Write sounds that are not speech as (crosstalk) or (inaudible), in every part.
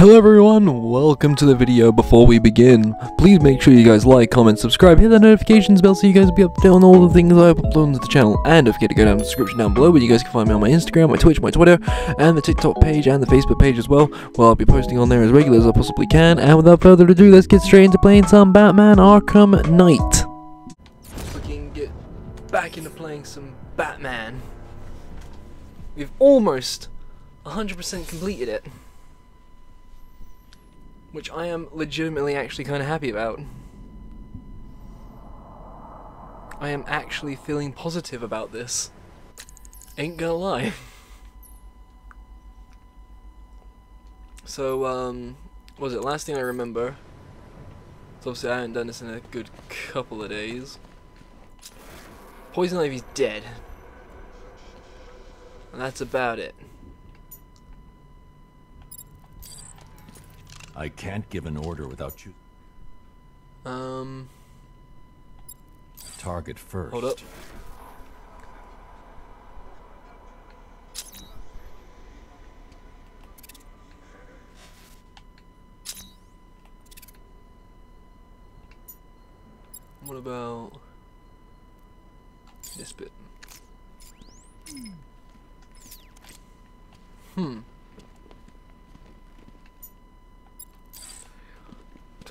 Hello everyone, welcome to the video. Before we begin, please make sure you guys like, comment, subscribe, hit that notifications bell so you guys will be up to date on all the things I upload onto the channel. And don't forget to go down the description down below where you guys can find me on my Instagram, my Twitch, my Twitter, and the TikTok page and the Facebook page as well. Well, I'll be posting on there as regular as I possibly can. And without further ado, let's get straight into playing some Batman Arkham Knight. Fucking get back into playing some Batman. We've almost 100% completed it which I am legitimately actually kind of happy about. I am actually feeling positive about this. Ain't gonna lie. (laughs) So, um, was it last thing I remember? So obviously I haven't done this in a good couple of days. Poison Ivy's dead. And that's about it. I can't give an order without you. Um. Target first. Hold up. What about this bit? Hmm.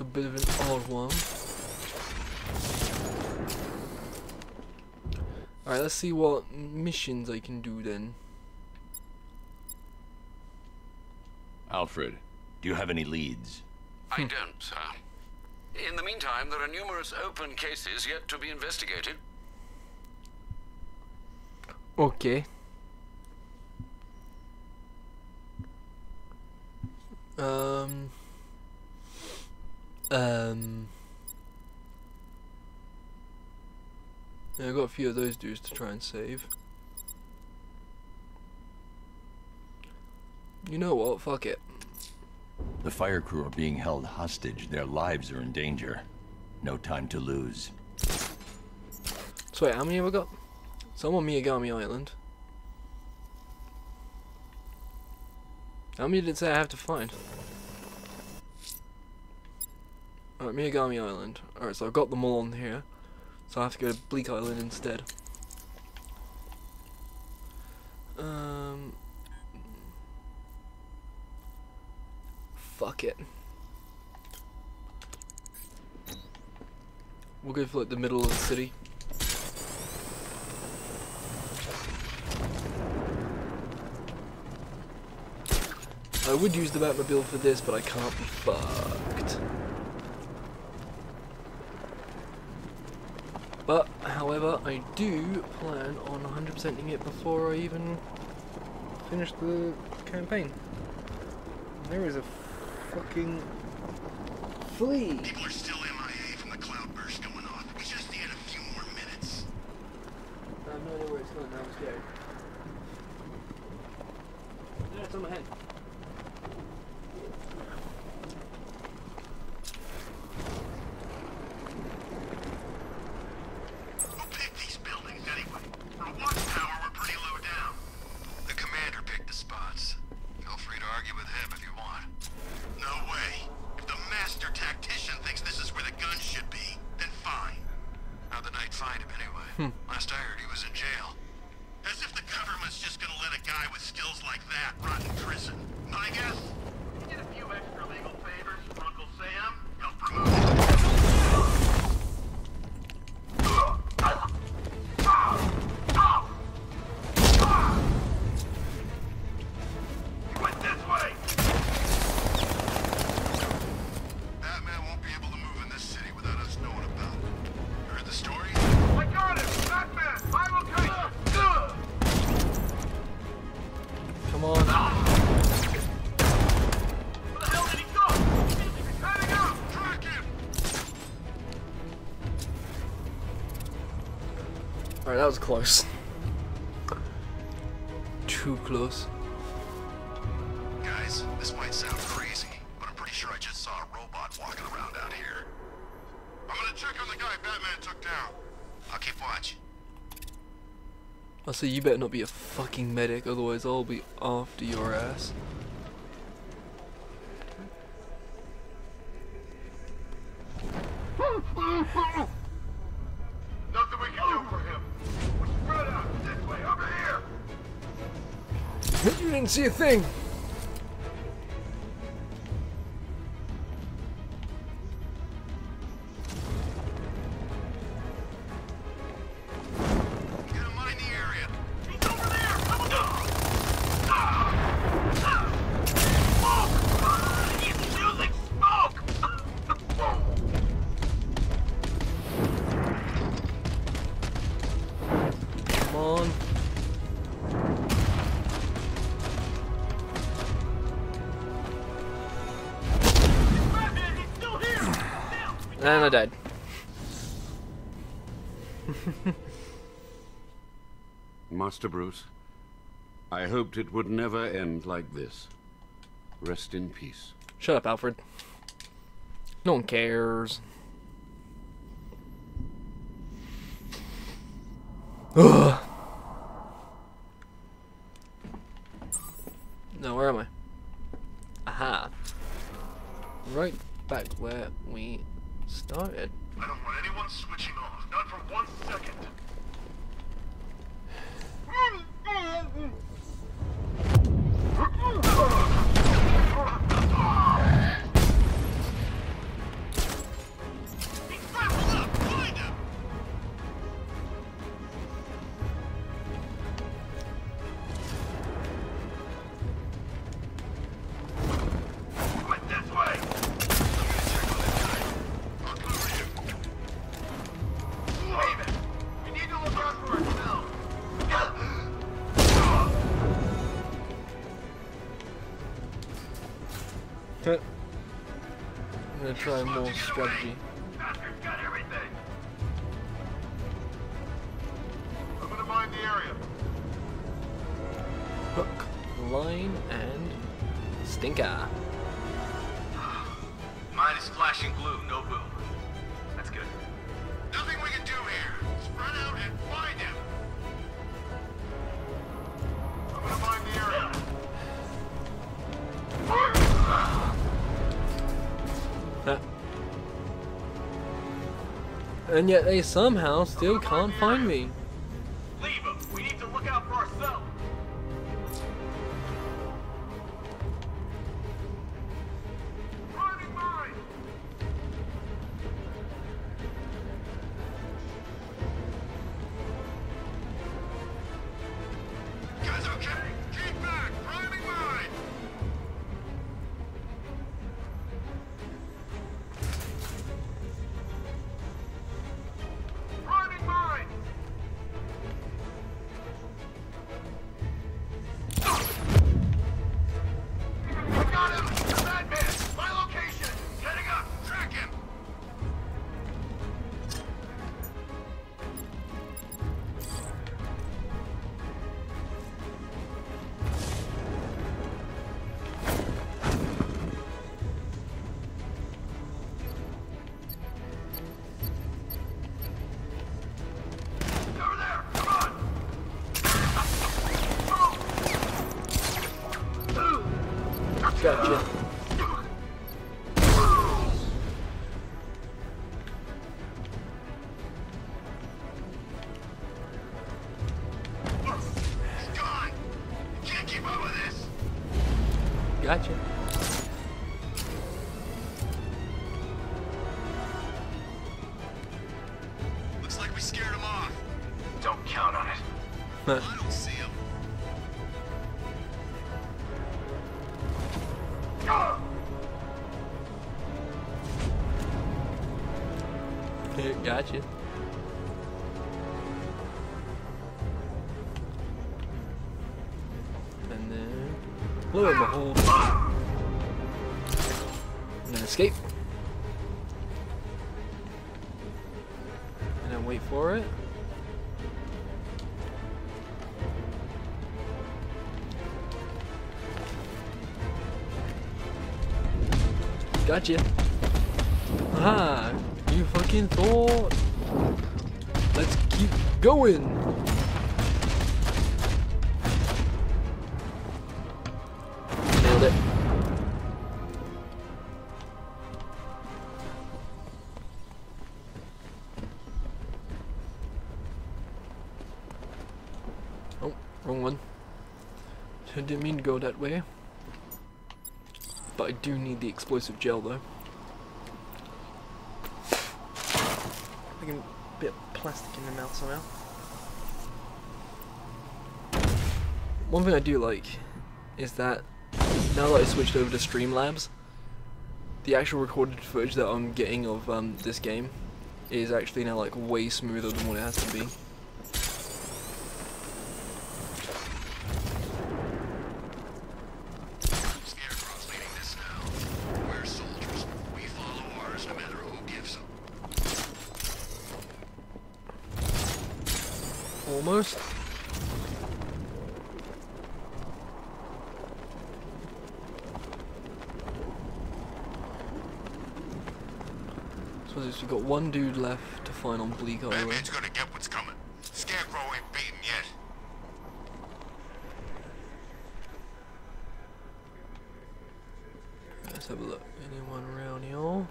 A bit of an odd one. Alright, let's see what missions I can do then. Alfred, do you have any leads? I don't, sir. In the meantime, there are numerous open cases yet to be investigated. Okay. Um... Um, yeah, I got a few of those dudes to try and save. You know what? Fuck it. The fire crew are being held hostage. Their lives are in danger. No time to lose. So wait, how many have I got? So I'm on Miagani Island. How many did it say I have to find? Alright, Miagani Island. Alright, so I've got them all on here. So I have to go to Bleak Island instead. Um... Fuck it. We'll go for like the middle of the city. I would use the Batmobile for this, but I can't be fucked. But, however, I do plan on 100%ing it before I even finish the campaign. There is a fucking flea. Was close. Too close. Guys, this might sound crazy, but I'm pretty sure I just saw a robot walking around out here. I'm gonna check on the guy Batman took down. I'll keep watch. I say you better not be a fucking medic, otherwise I'll be after your ass. See a thing. Master Bruce, I hoped it would never end like this. Rest in peace. Shut up, Alfred. No one cares. Ugh. No, where am I? Aha. Right back where we started. Try more And yet they somehow still can't find me. Gotcha. Looks like we scared him off. Don't count on it. Gotcha. Ah, You fucking thought. Let's keep going. Nailed it. Oh, wrong one. I didn't mean to go that way. I do need the explosive gel though. I can bit of plastic in the mouth somehow. One thing I do like is that now that I switched over to Streamlabs, the actual recorded footage that I'm getting of um, this game is actually now like way smoother than what it has to be. Scarecrow's leading this now. We're soldiers. We follow ours no matter who gives them. Almost. So we've got one dude left to find on Bleak Highway. Batman's gonna get what's coming. Scarecrow ain't beaten yet. Let's have a look. Anyone around here?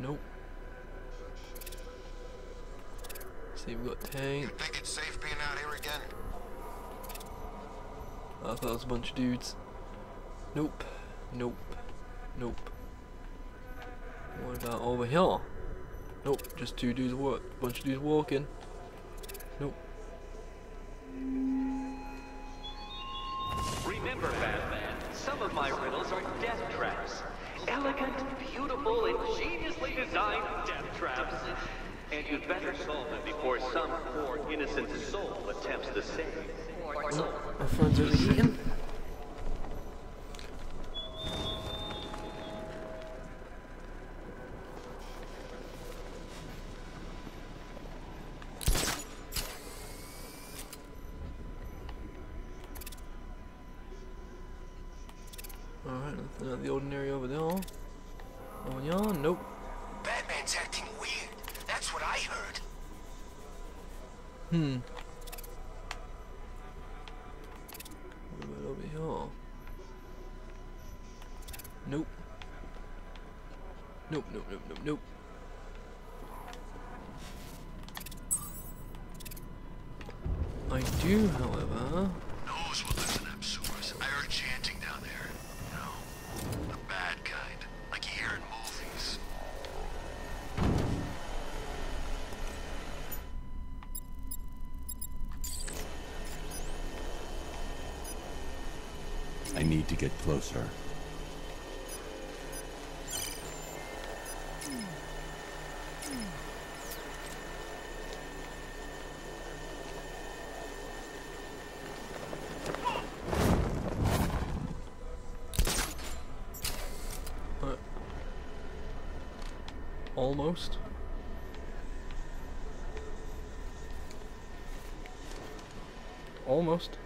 Nope. See, we've got You Tank. think it's safe being out here again? I thought it was a bunch of dudes. Nope. Nope. Nope. What about over here? Nope. Just two dudes walk. Bunch of dudes walking. Nope. Nothing out of the ordinary over there. Over here? Nope. Batman's acting weird. That's what I heard. Hmm. What about over here? Nope. Nope, nope, nope, nope, nope. I do, however. Knows what lives in Absurus. I heard chanting down there. You know, the bad kind, like you hear in movies. I need to get closer. Uh, almost. Almost.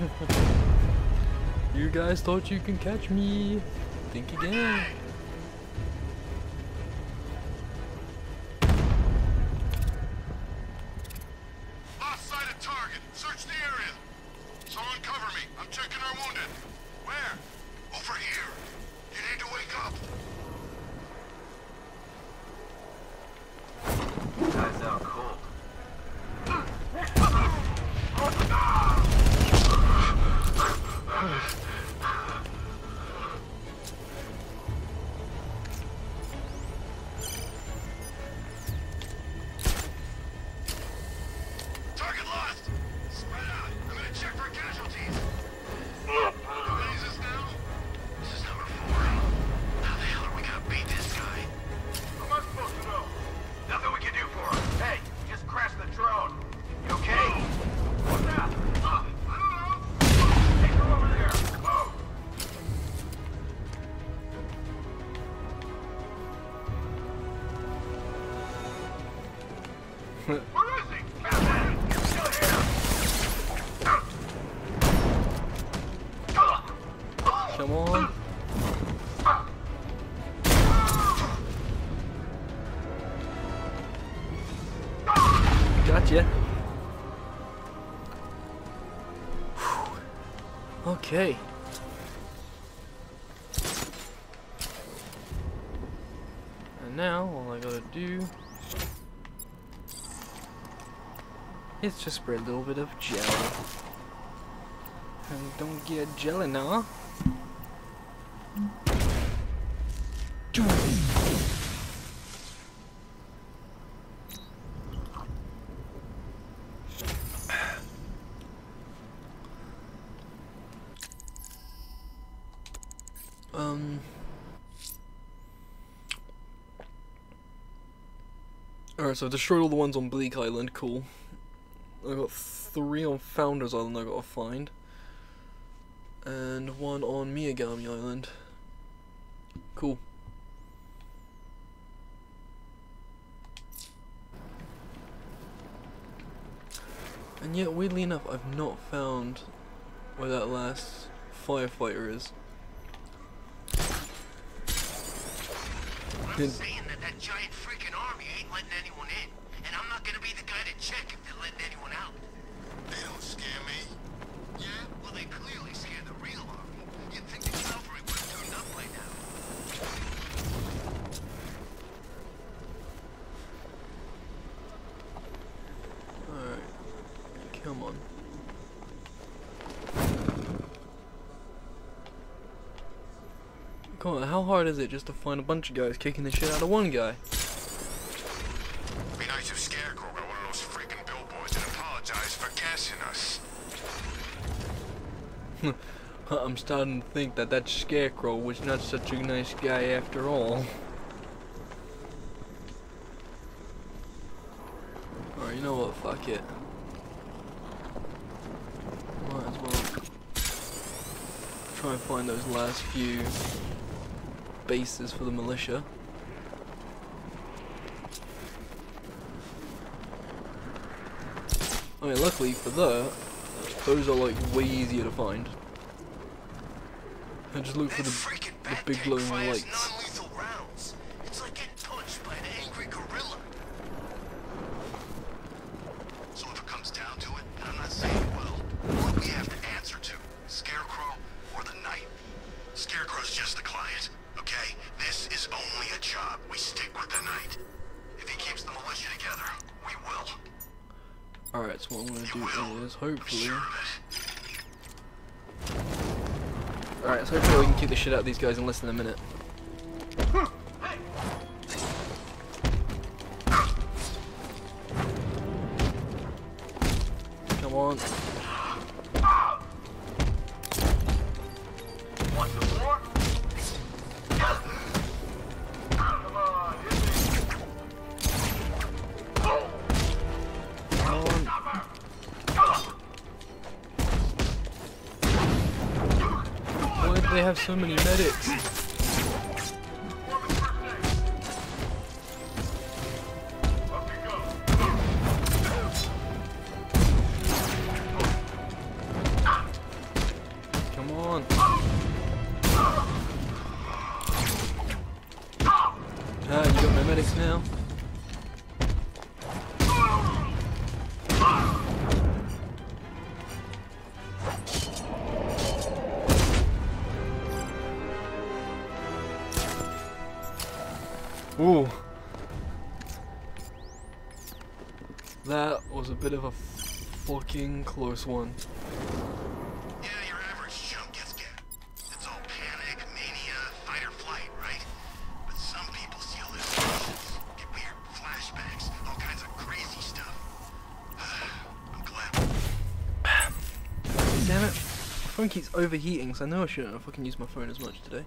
(laughs) You guys thought you can catch me. Think again. Okay. And now all I gotta do is just spread a little bit of gel. And don't get jelly now. Um. Alright, so I've destroyed all the ones on Bleak Island, cool. I've got three on Founders Island I've gotta find. And one on Miagani Island. Cool. And yet, weirdly enough, I've not found where that last firefighter is. I'm Did- saying that that giant freaking army ain't letting anyone in. And I'm not gonna be the guy to check if they're letting anyone out. They don't scare me. Yeah? Well, they clearly scare the real army. You'd think the cavalry would have turned up by now. Alright. Come on. Come on, how hard is it just to find a bunch of guys kicking the shit out of one guy? Be nice if Scarecrow got one of those freaking billboards and apologized for gassing us. (laughs) I'm starting to think that that scarecrow was not such a nice guy after all. Alright, you know what? Fuck it. Might as well try and find those last few bases for the militia. I mean, luckily for that, those are like way easier to find. I just look for the, the big glowing lights. Alright, so what I'm gonna do is hopefully. Alright, so hopefully we can kick the shit out of these guys in less than a minute. So many medics? Close one. Yeah, your average chump gets get. It's all panic, mania, fight or flight, right? But some people see hallucinations, get weird flashbacks, all kinds of crazy stuff. (sighs) I'm glad. (sighs) Damn it. My phone keeps overheating, so I know I shouldn't have fucking used my phone as much today.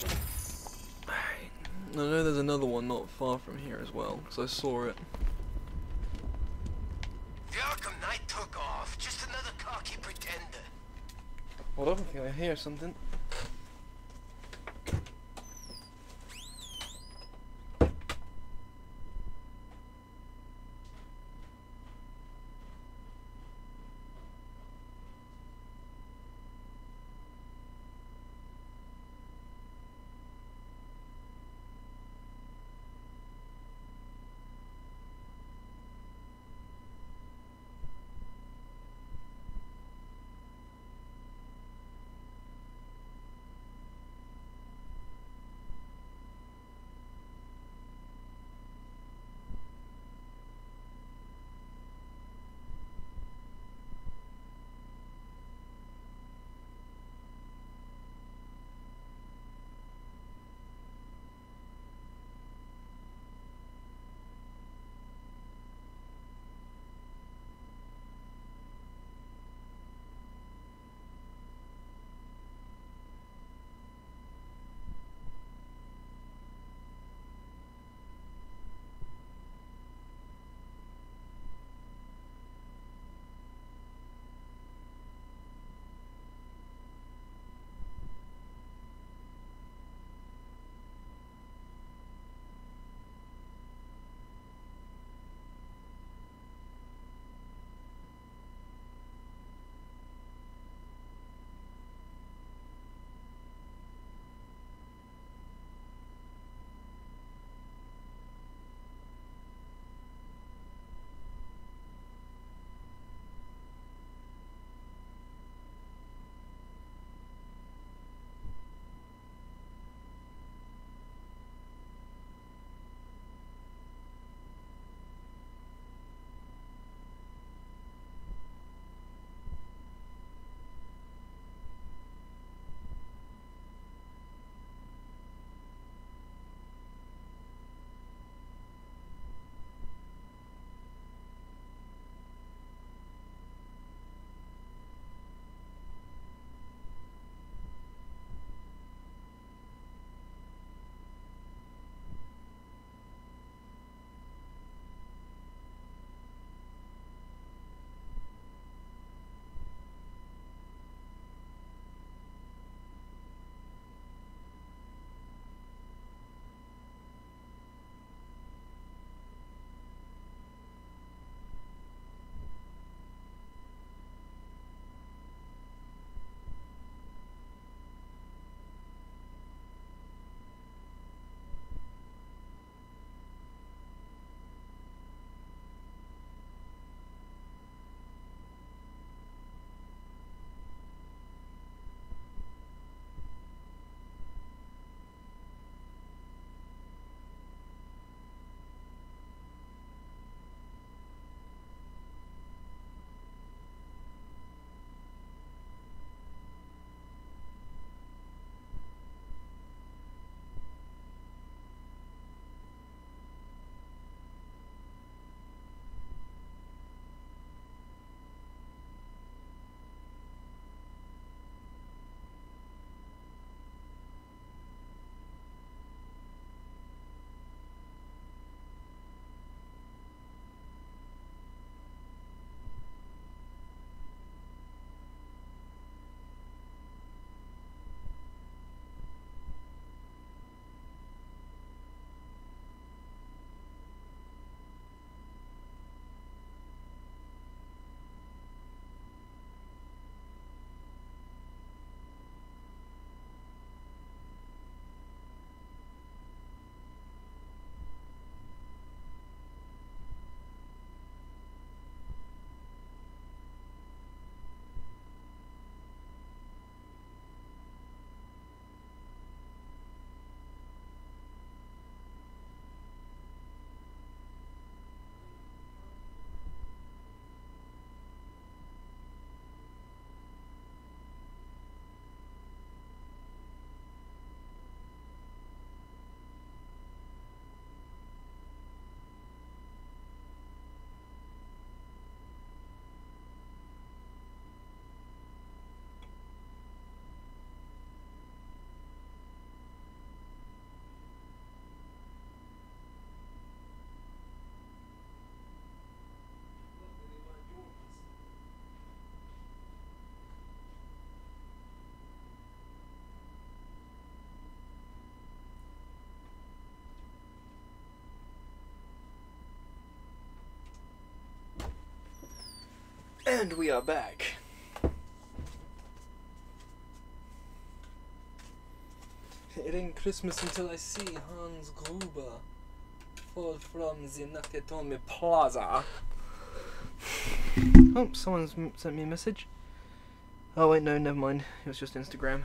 (sighs) I know there's another one not far from here as well, because I saw it. The Arkham Knight took off. Just another cocky pretender. Hold on, I think I hear something. And we are back. It ain't Christmas until I see Hans Gruber fall from the Nakatomi Plaza. Oh, someone's sent me a message. Oh wait, no, never mind. It was just Instagram.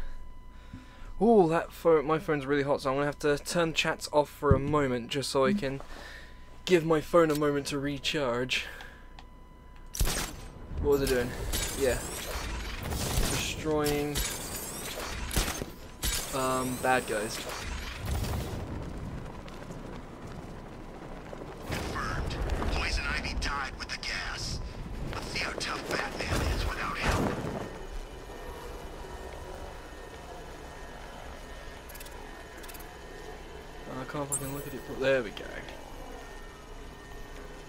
Oh, that phone, my phone's really hot, so I'm gonna have to turn chats off for a moment just so I can give my phone a moment to recharge. What was it doing? Yeah. Destroying um bad guys. Confirmed. Poison Ivy died with the gas. Let's see how tough Batman is without him. I can't fucking look at it. There we go.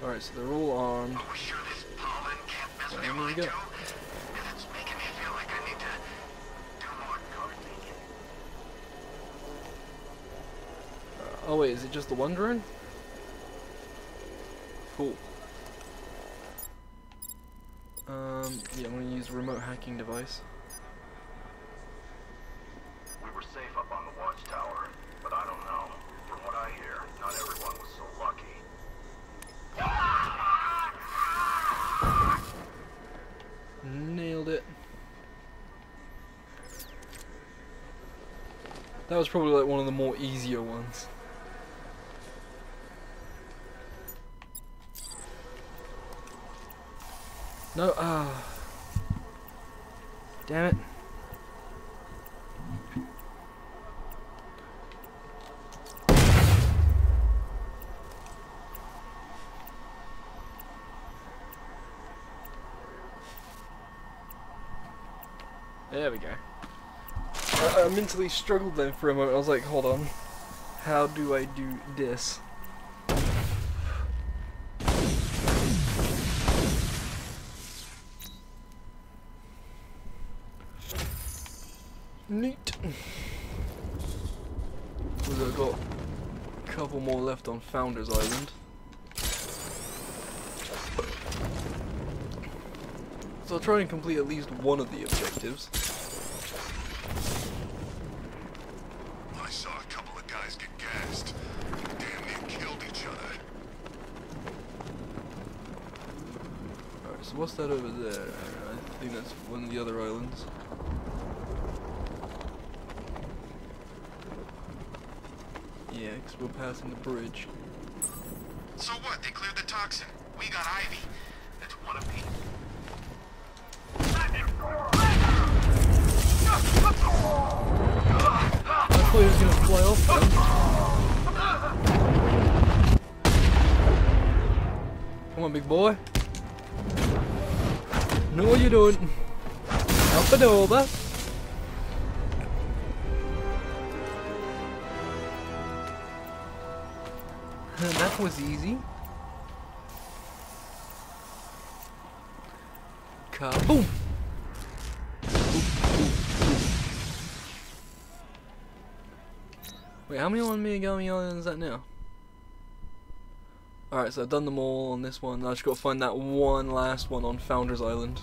Alright, so they're all armed. Thinking. Oh wait, is it just the one drone? Cool. Um, yeah, I'm gonna use remote hacking device. We were safe up on the watchtower, but I don't know. From what I hear, not everyone was so lucky. Nailed it. That was probably like one of the more easier ones. No, ah. Damn it. There we go. I, I mentally struggled then for a moment. I was like, hold on. How do I do this? Neat. We've got a couple more left on Founders Island. So I'll try and complete at least one of the objectives. I saw a couple of guys get gassed. Damn near killed each other. Alright, so what's that over there? I think that's one of the other islands. Yeah, because we're passing the bridge. So what? They cleared the toxin. We got Ivy. That's one apiece. I thought he was gonna fly off. Come on, big boy. You don't. Up and over. that was easy. Kaboom! Wait, how many on Miagani Island is that now? Alright, so I've done them all on this one. I just gotta find that one last one on Founders Island.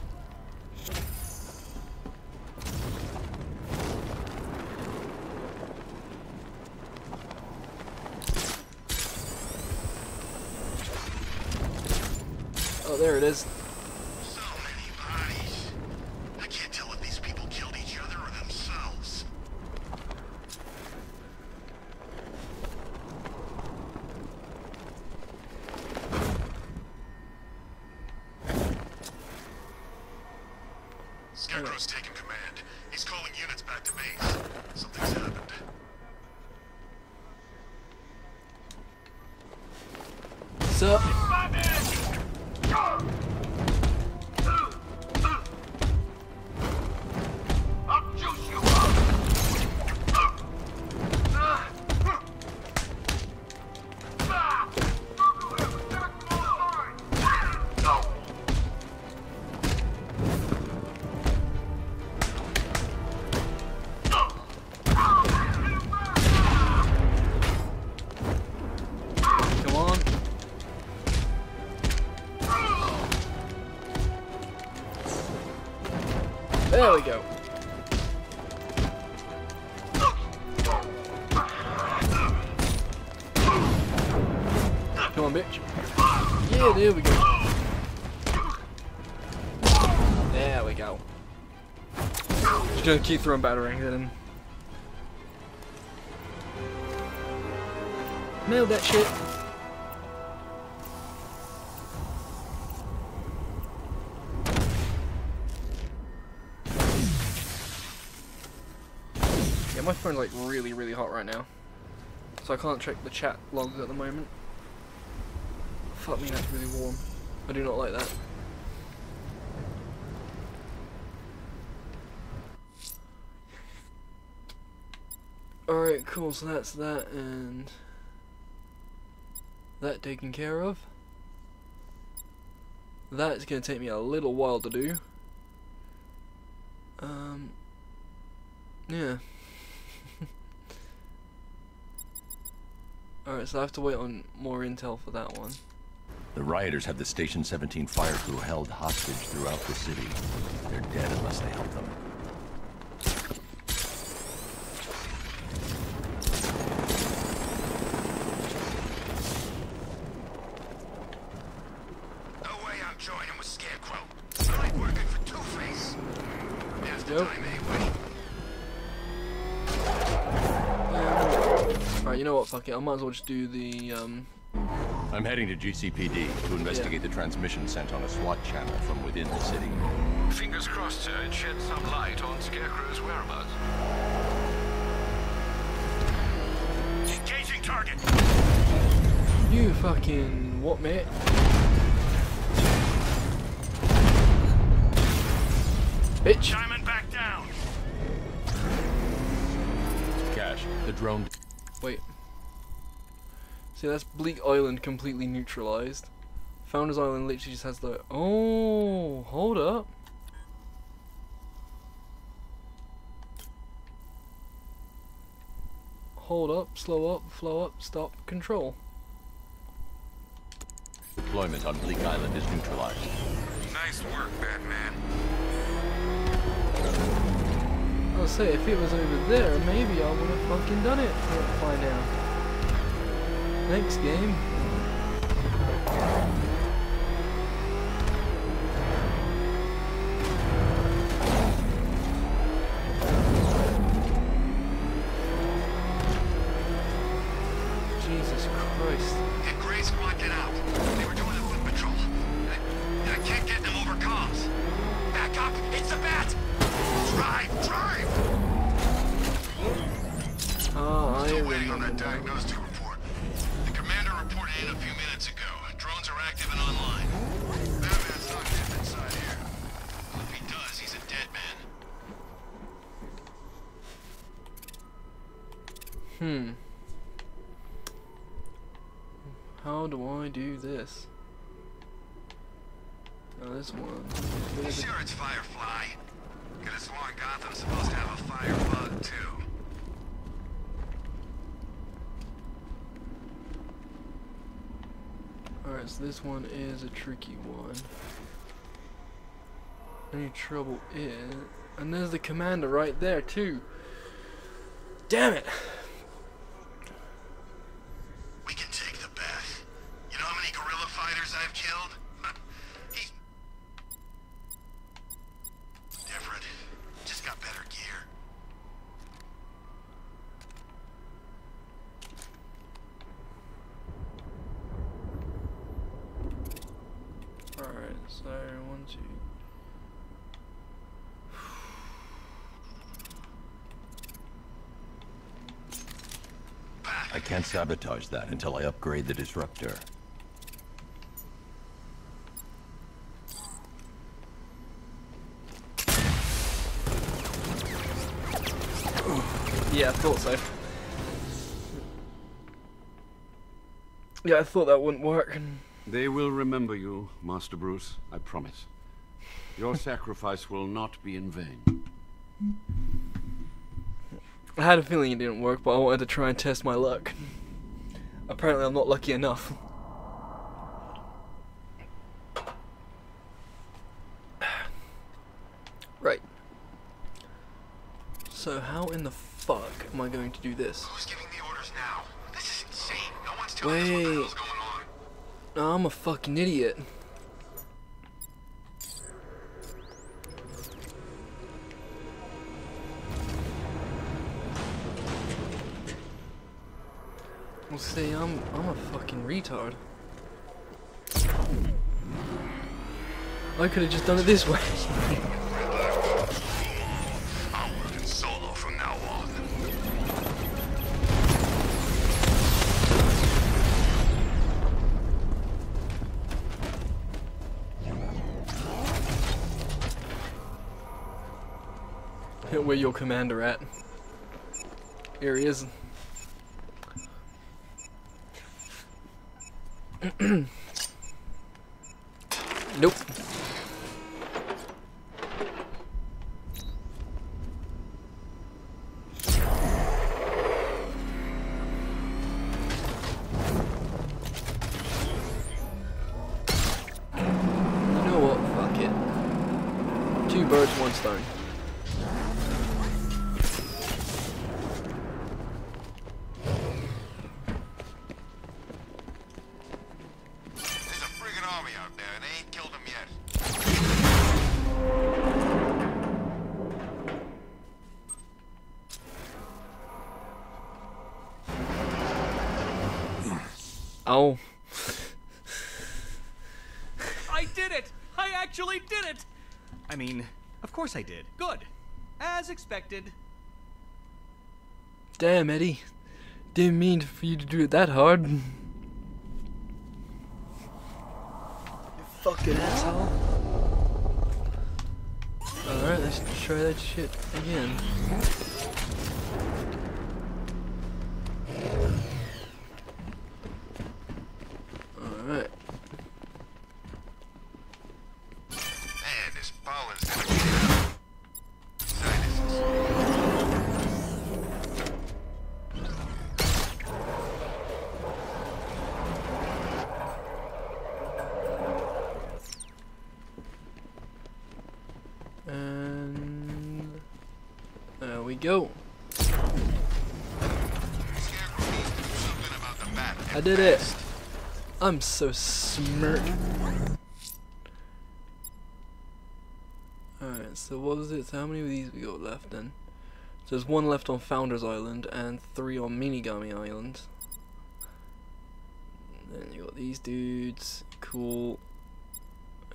Gonna keep throwing batarangs at him. Nailed that shit. Yeah, my phone's like really, really hot right now. So I can't check the chat logs at the moment. Fuck me, that's really warm. I do not like that. Alright, cool, so that's that and that taken care of. That's gonna take me a little while to do. Um yeah. (laughs) Alright, so I have to wait on more intel for that one. The rioters have the Station 17 fire crew held hostage throughout the city. They're dead unless they help them. No way I'm joining with Scarecrow. I like working for Two-Face. Now's the Yep. time anyway. Alright, you know what, fuck it, I might as well just do the, um, I'm heading to GCPD to investigate the transmission sent on a SWAT channel from within the city. Fingers crossed, sir, it sheds some light on Scarecrow's whereabouts. Engaging target. you fucking, what mate? Bitch! Diamond back down. Cash, the drone Wait. See, that's Bleak Island completely neutralized. Founders Island literally just has the. Oh, hold up. Hold up, slow up, flow up, stop, control. deployment on Bleak Island is neutralized. Nice work, Batman. I'll say, if it was over there, maybe I would have fucking done it by now. Next game. This? Now this one. Sure it's Firefly? Could have sworn Gotham's supposed to have a firebug, too. Alright, so this one is a tricky one. Any trouble is... And there's the commander right there, too. Damn it! We can take the bat. You know how many guerrilla fighters I've killed? he... Different. Just got better gear. Alright, so one, two. I can't sabotage that until I upgrade the disruptor. Yeah, I thought so. Yeah, I thought that wouldn't work. They will remember you, Master Bruce, I promise. Your (laughs) sacrifice will not be in vain. I had a feeling it didn't work, but I wanted to try and test my luck. Apparently, I'm not lucky enough. Right. So, how in the fuck am I going to do this? Who's giving the orders now? This is insane. No one's telling us what the Wait. hell's going on. No, I'm a fucking idiot. Well, see, I'm I'm a fucking retard. I could have just done it this way. Where your commander at? Here he is. Nope. Expected. Damn, Eddie. Didn't mean for you to do it that hard. You fucking asshole. Alright, let's try that shit again. I'm so smart. Alright, so what was it? So how many of these we got left then? So there's one left on Founders Island and three on Miagani Island. Then you got these dudes, cool,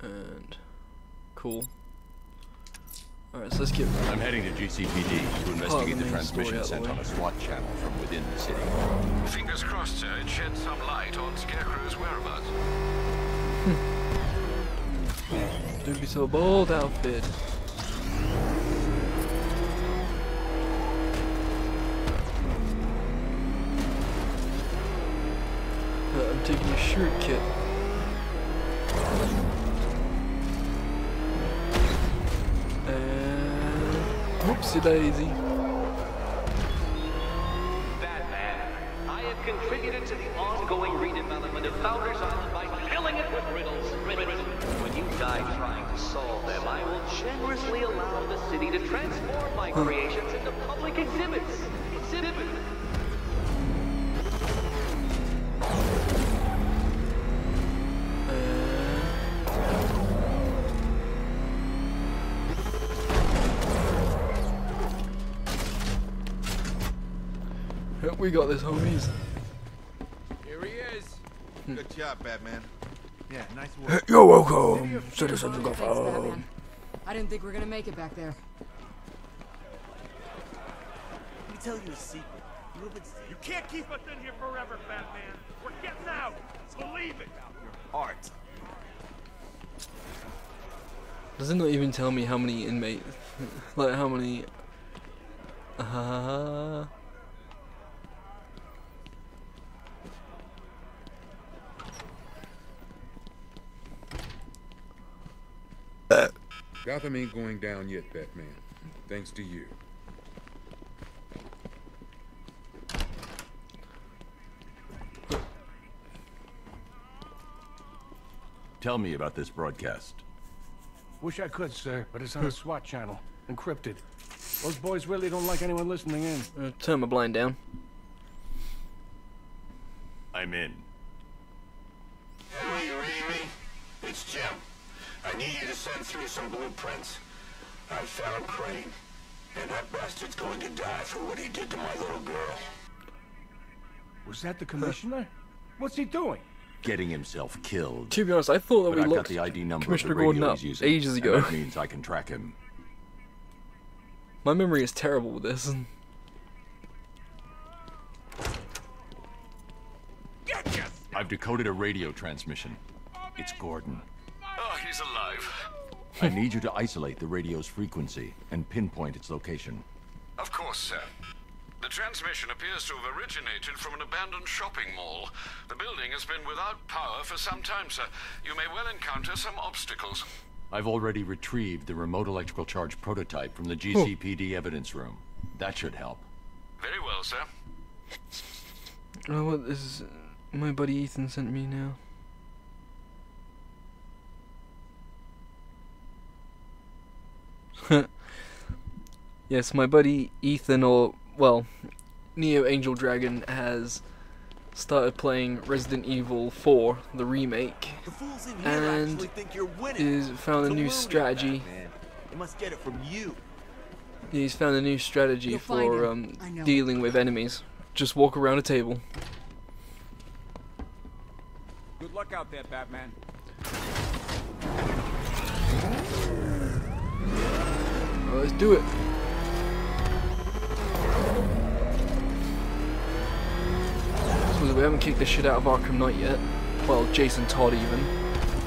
and cool. Alright, so let's get I'm heading to GCPD to investigate the the transmission sent on a SWAT channel from within the city. Fingers crossed, sir, it sheds some light on Scarecrow's whereabouts. Don't be so bold, outfit. Uh, I'm taking a shirt kit. Whoopsie daisy. Batman, I have contributed to the ongoing redevelopment of Founders Island by filling it with riddles. riddles. When you die trying to solve them, I will generously allow the city to transform my creations into public exhibits. We got this, homies. Here he is. Good job, Batman. Yeah, nice work. You're welcome, citizens of Gotham. I didn't think we were gonna make it back there. Let me tell you a secret. You. You can't keep us in here forever, Batman. We're getting out. Believe it. Your heart. Does it not even tell me how many inmates, (laughs) like how many? (laughs) Uh, Gotham ain't going down yet, Batman. Thanks to you. Tell me about this broadcast. Wish I could, sir, but it's on a (laughs) SWAT channel, encrypted. Those boys really don't like anyone listening in. uh, turn my blind down. I'm in. it's Jim. I need you to send through some blueprints. I found Crane, and that bastard's going to die for what he did to my little girl. Was that the commissioner? What's he doing? Getting himself killed. To be honest, I thought that But we I've got looked the ID number Commissioner the Gordon radio up using, ages ago. that means I can track him. My memory is terrible with this. I've decoded a radio transmission. It's Gordon. Oh, he's alive. I need you to isolate the radio's frequency and pinpoint its location. Of course, sir. The transmission appears to have originated from an abandoned shopping mall. The building has been without power for some time, sir. You may well encounter some obstacles. I've already retrieved the remote electrical charge prototype from the oh. GCPD evidence room. That should help. Very well, sir. Oh, what is uh, my buddy Ethan sent me now? (laughs) yes, my buddy Ethan, or well, Neo Angel Dragon has started playing Resident Evil 4, the remake, The fools in here and actually think you're winning. is found a new strategy. Batman. Must get it from you. He's found a new strategy You'll for um, dealing with enemies. Just walk around a table. Good luck out there, Batman. Let's do it. We haven't kicked the shit out of Arkham Knight yet. Well, Jason Todd even.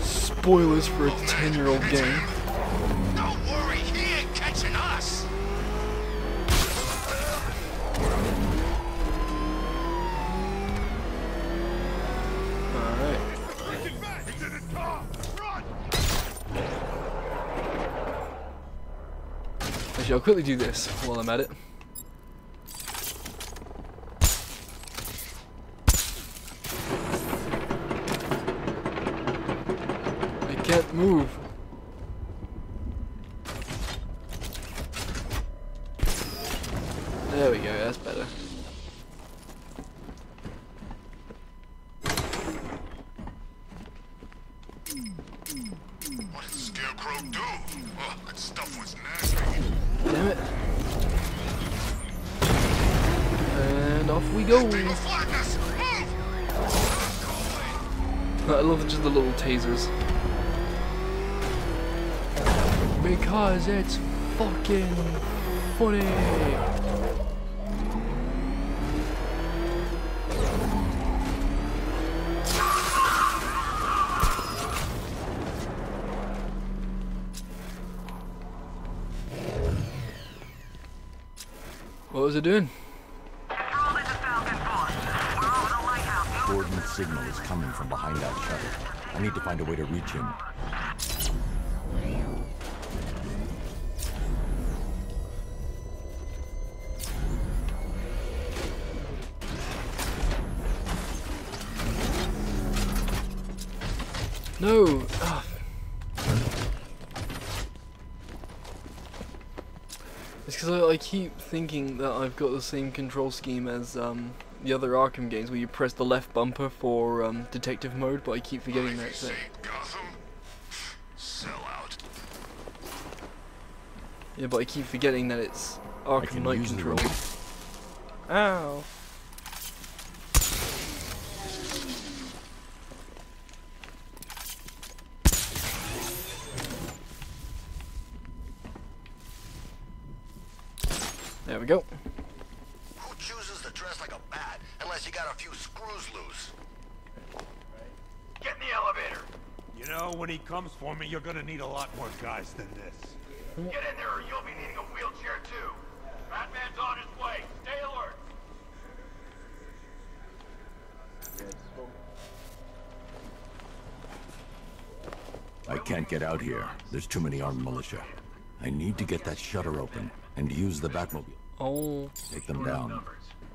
Spoilers for a 10 year old game. Quickly do this while I'm at it. Was it doing? Gordon's signal is coming from behind that shutter. I need to find a way to reach him. Thinking that I've got the same control scheme as um, the other Arkham games, where you press the left bumper for um, detective mode, but I keep forgetting that. that Gotham? Sell out. yeah, but I keep forgetting that it's Arkham can Knight control. remote. Ow. There we go. Who chooses to dress like a bat unless you got a few screws loose? Get in the elevator. You know, when he comes for me, you're gonna need a lot more guys than this. Get in there or you'll be needing a wheelchair too. Batman's on his way. Stay alert. I can't get out here. There's too many armed militia. I need to get that shutter open and use the Batmobile. Oh. Take them down.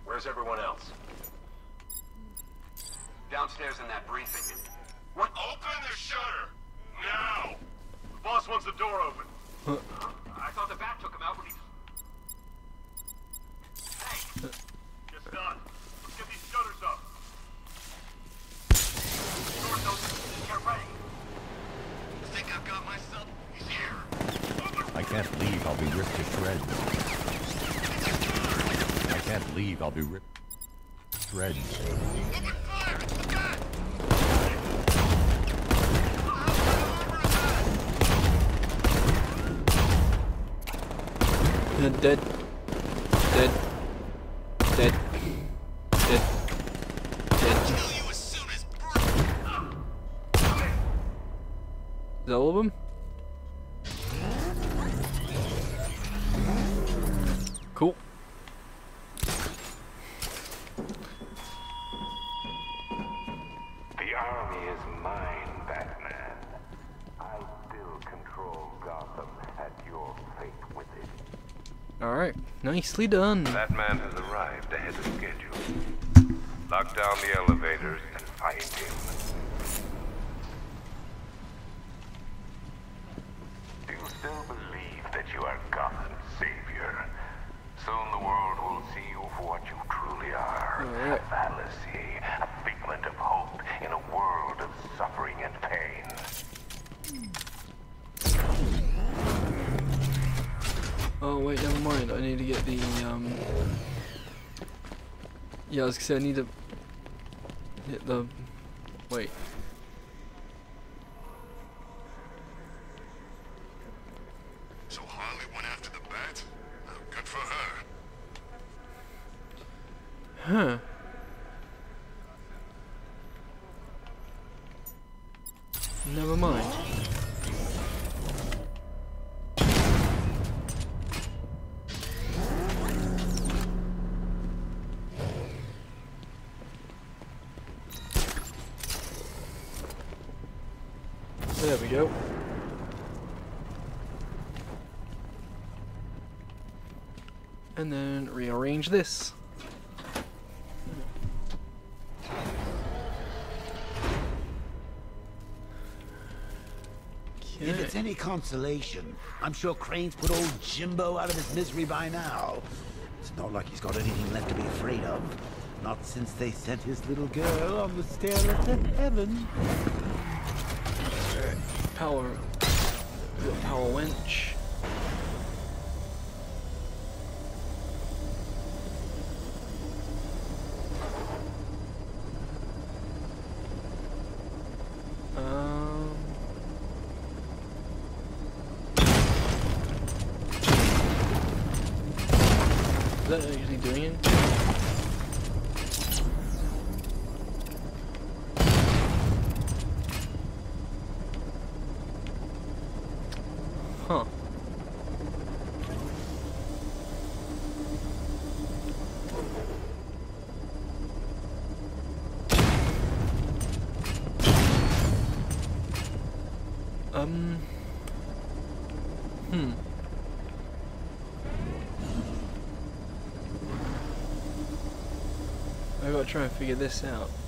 Where's everyone else? Downstairs in that briefing. What? Open the shutter! Now! The boss wants the door open. I thought the bat took him out when he... Just done. Let's get these shutters up. Doors open. Get ready. I'll be ripped to shreds. I can't leave. I'll be ripped to shreds. Dead. Dead. Dead. Dead. Is that all of them? Cool. The army is mine, Batman. I still control Gotham, and your fate with it. Alright, nicely done. Batman has arrived ahead of schedule. Lock down the elevators and find him. Do you still believe that you are Gotham's savior? Soon the world will see you for what you truly are. Alright. A fallacy, a figment of hope in a world of suffering and pain. Oh wait, never mind. I need to get the um. Yeah, I was gonna say I need to hit the. Wait. So Harley went after the bat? Oh, good for her. Huh. Never mind. There we go. And then rearrange this. If it's any consolation, I'm sure Crane's put old Jimbo out of his misery by now. It's not like he's got anything left to be afraid of. Not since they sent his little girl on the stairlift to heaven. Power. Power winch. Um. Is that actually doing it? Huh. Um. Hmm. I gotta try and figure this out.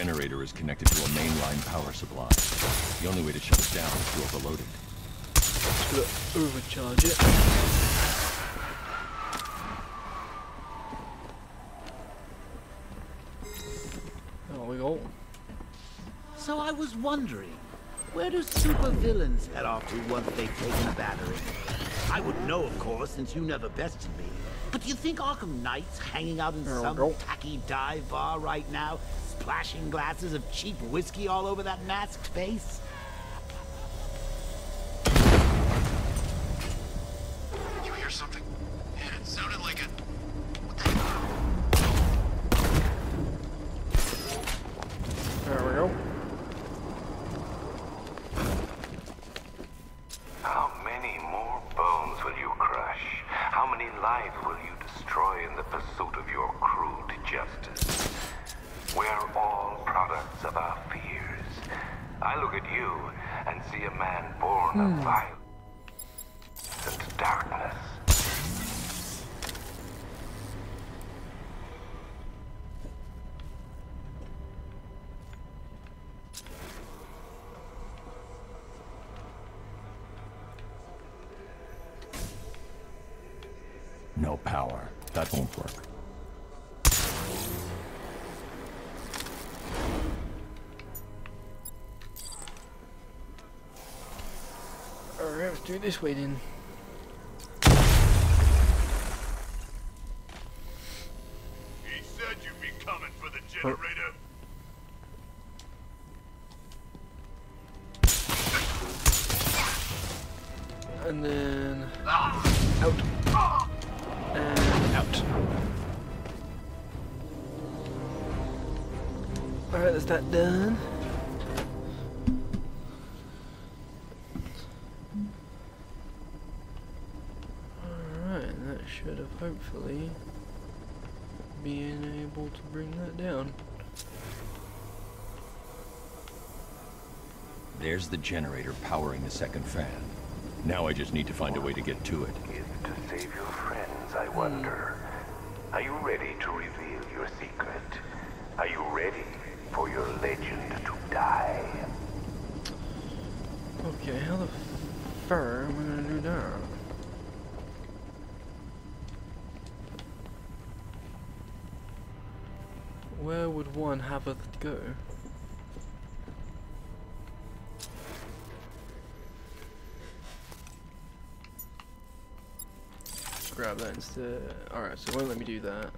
Generator is connected to a mainline power supply. The only way to shut it down is to overload it. Just gonna overcharge it. There we go. So I was wondering, where do supervillains head off to once they've taken a battery? I would know, of course, since you never bested me. But do you think Arkham Knight's hanging out in There some tacky dive bar right now, splashing glasses of cheap whiskey all over that masked face? Do it this way then. He said you'd be coming for the generator. And then ah! out. And out. Alright, that's that done. Able to bring that down. There's the generator powering the second fan. Now I just need to find a way to get to it. To save your friends, I wonder. Hmm. Are you ready to reveal your secret? Are you ready for your legend to die? Okay, how the fur am I gonna do that? Where would one have us go? Grab that instead. Alright, so it won't let me do that.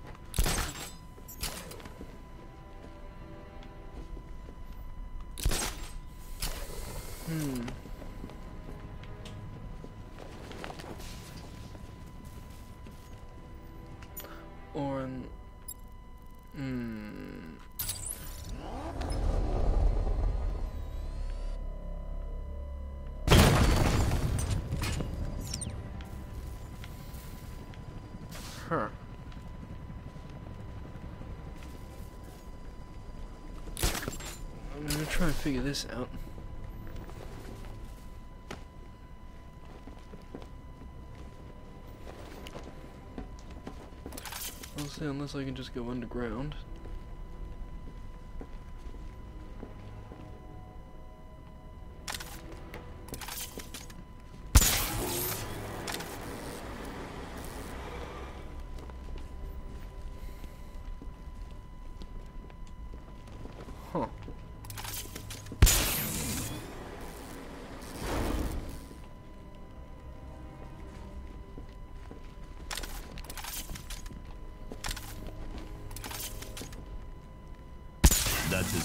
Figure this out. I'll say unless I can just go underground.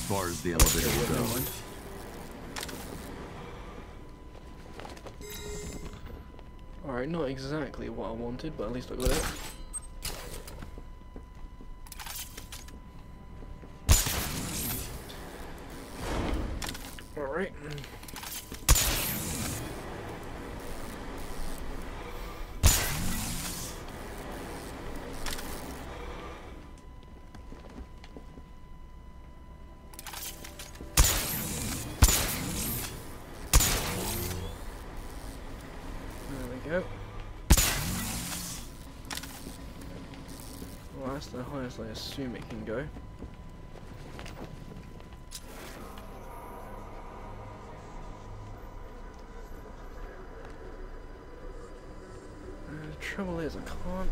Far as the elevator will go. Alright, not exactly what I wanted, but at least I got it. Alright. There we go. Well, that's the highest I assume it can go. Uh, The trouble is, I can't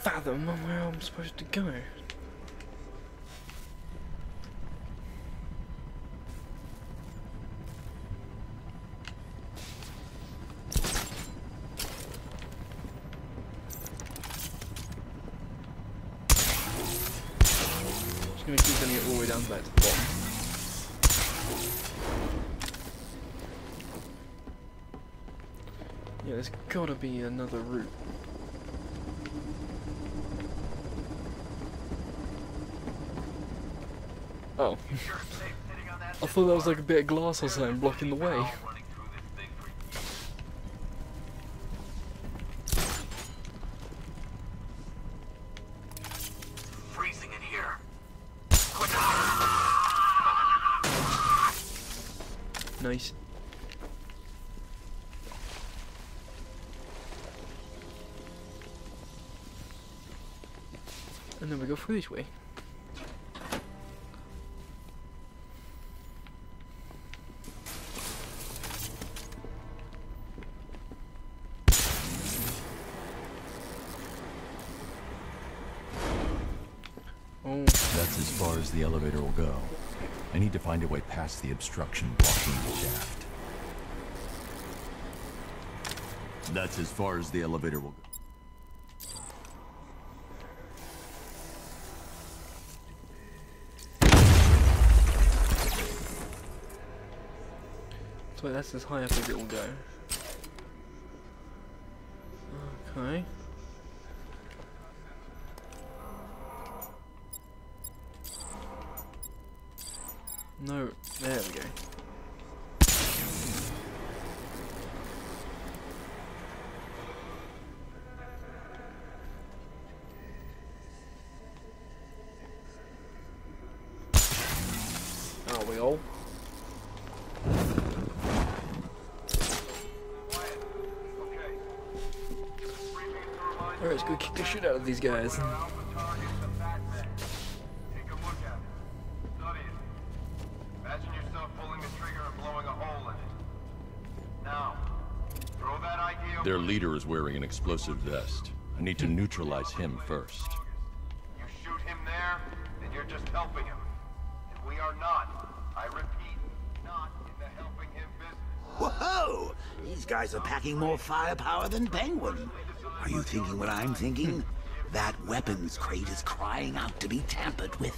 fathom where I'm supposed to go. Be another route. Oh. I thought that was like a bit of glass or something blocking the way. This way. Oh. That's as far as the elevator will go. I need to find a way past the obstruction blocking the shaft. That's as far as the elevator will go. So that's as high up as it will go. That idea Their leader is wearing an explosive vest. I need to neutralize him first. You shoot him there, then you're just helping him. And we are not, I repeat, not in the helping him business. Whoa! These guys are packing more firepower than Penguin. Are you thinking what I'm thinking? That weapons crate is crying out to be tampered with.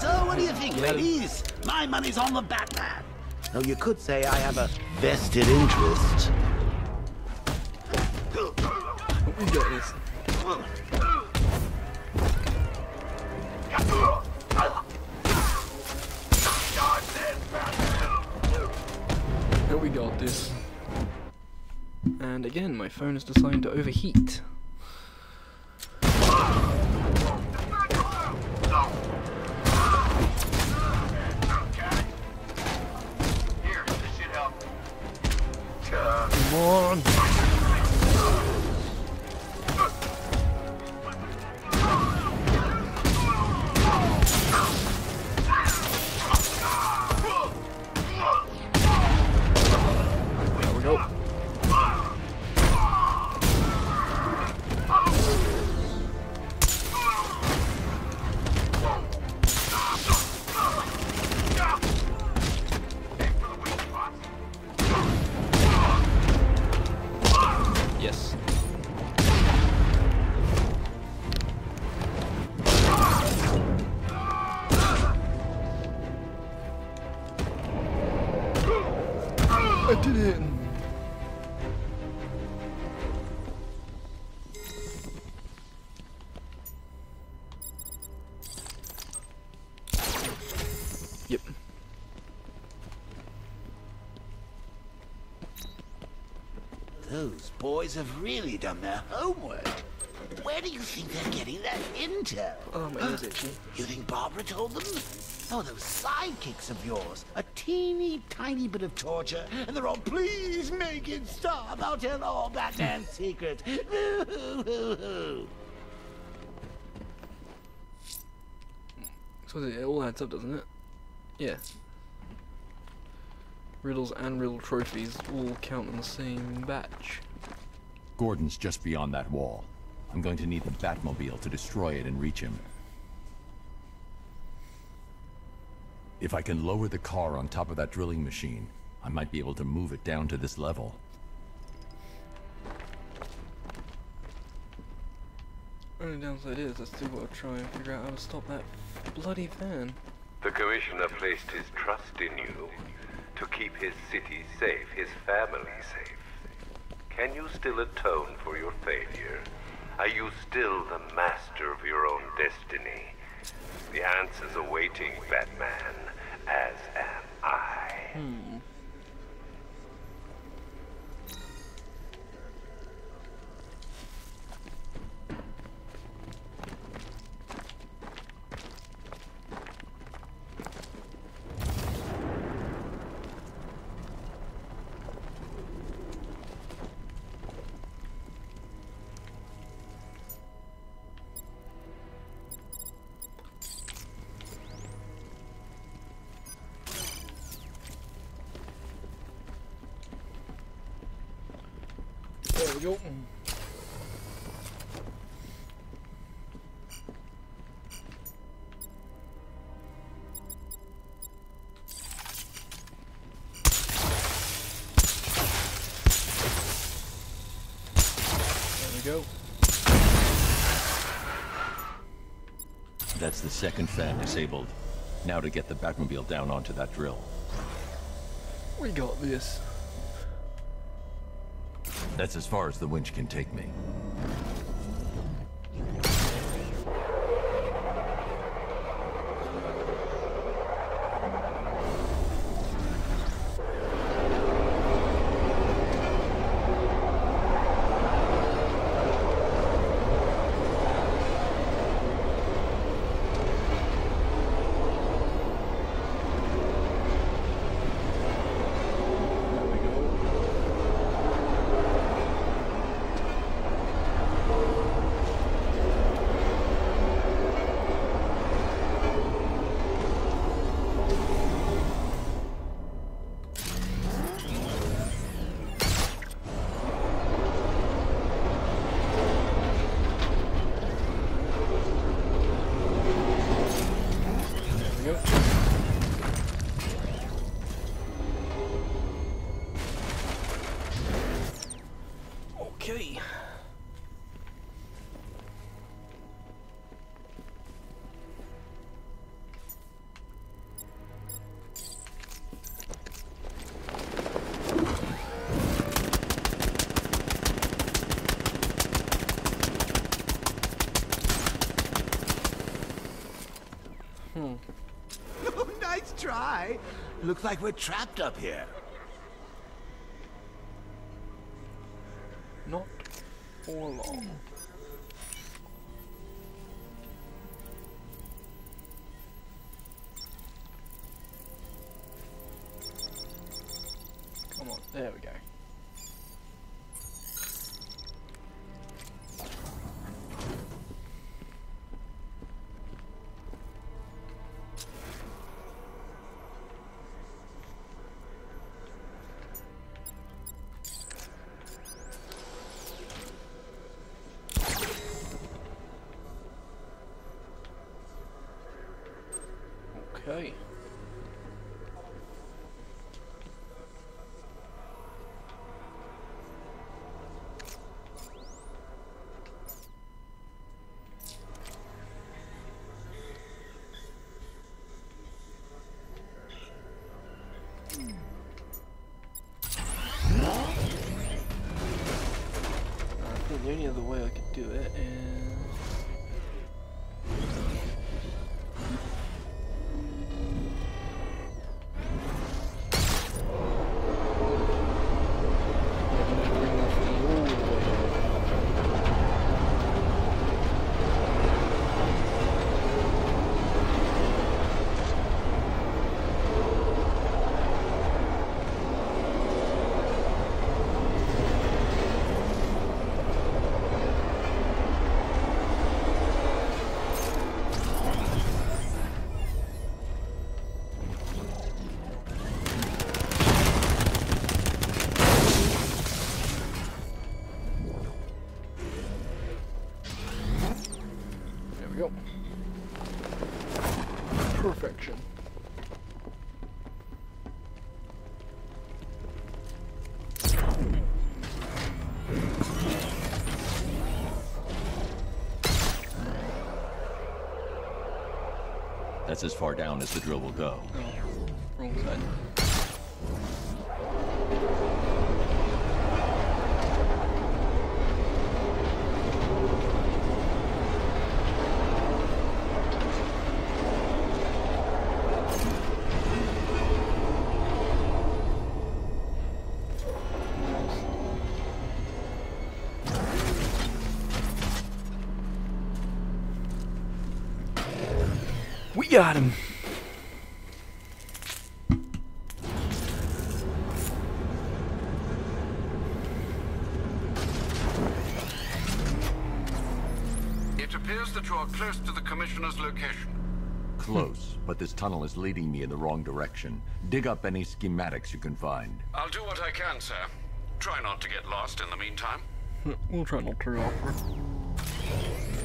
So, what do you think, ladies? My money's on the Batman. Though you could say I have a vested interest. We got this. Phone is designed to overheat. Done their homework. Where do you think they're getting that intel? Oh, my ear's itchy. You think Barbara told them? Oh, those sidekicks of yours. A teeny tiny bit of torture, and they're all, please make it stop. I'll tell all Batman's (laughs) secrets. Hmm. So it all adds up, doesn't it? Yeah. Riddles and riddle trophies all count in the same batch. Gordon's just beyond that wall. I'm going to need the Batmobile to destroy it and reach him. If I can lower the car on top of that drilling machine, I might be able to move it down to this level. Only downside is I still gotta try and figure out how to stop that bloody van. The Commissioner placed his trust in you to keep his city safe, his family safe. Can you still atone for your failure? Are you still the master of your own destiny? The answer's awaiting, Batman, as am I. Hmm. That's the second fan disabled. Now to get the Batmobile down onto that drill. We got this. That's as far as the winch can take me. Looks like we're trapped up here. That's as far down as the drill will go. Oh, Got him. It appears that you are close to the Commissioner's location. Close, but this tunnel is leading me in the wrong direction. Dig up any schematics you can find. I'll do what I can, sir. Try not to get lost in the meantime. (laughs) We'll try not to, Alfred.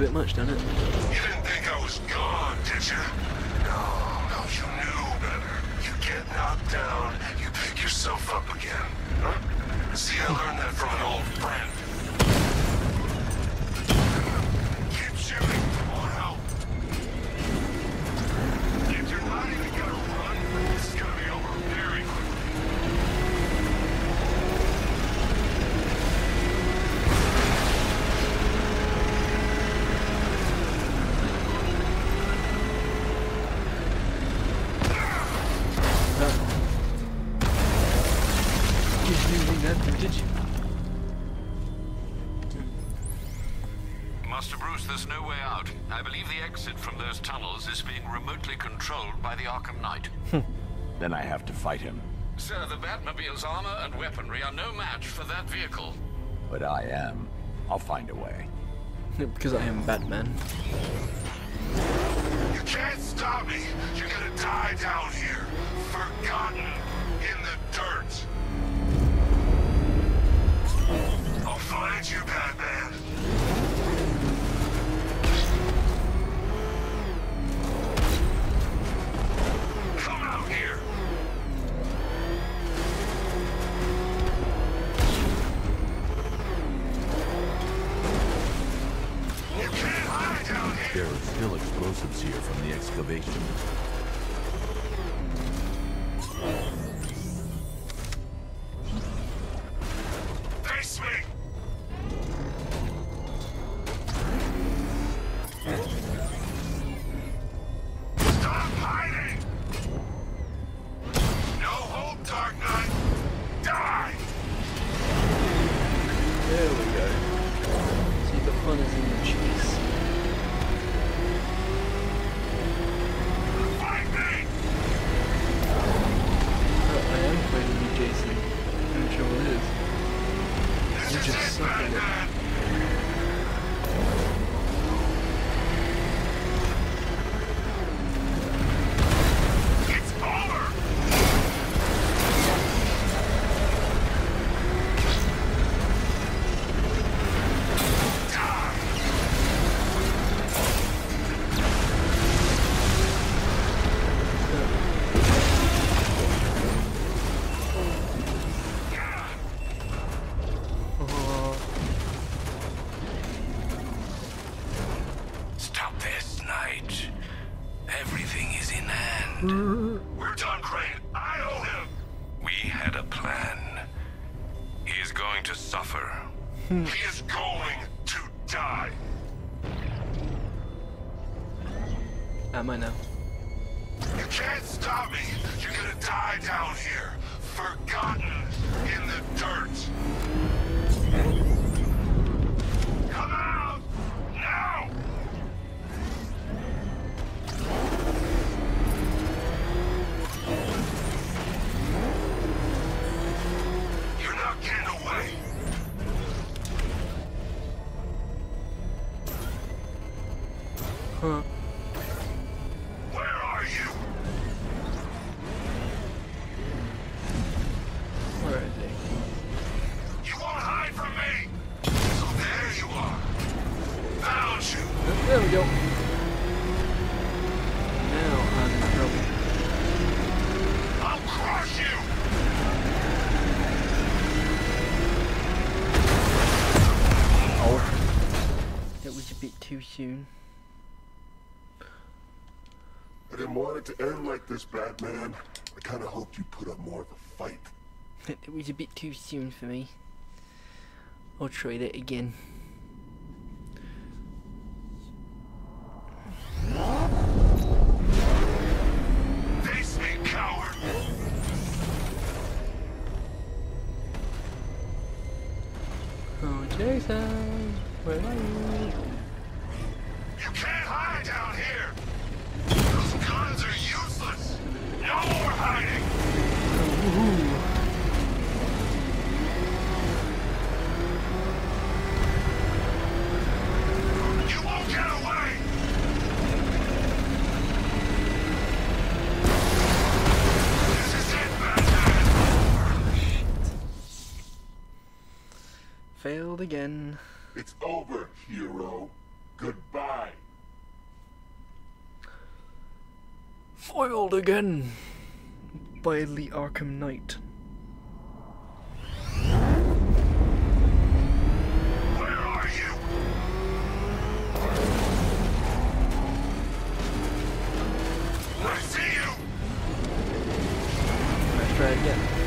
a bit much, doesn't it? Arkham Knight. (laughs) then I have to fight him. Sir, the Batmobile's armor and weaponry are no match for that vehicle. But I am. I'll find a way. (laughs) because I am Batman. You can't stop me! You're gonna die down soon. I didn't want it to end like this, Batman. I kind of hoped you put up more of a fight. (laughs) it was a bit too soon for me. I'll try that again. again. It's over, hero. Goodbye. Foiled again by the Arkham Knight. Try again.